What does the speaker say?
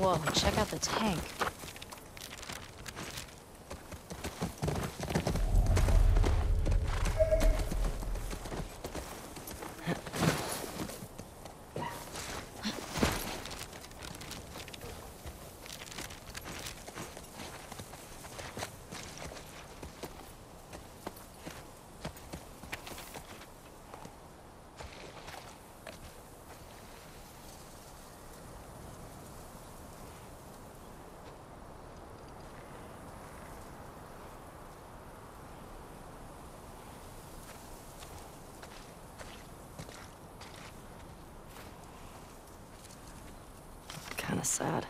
Whoa, check out the tank. Kinda sad.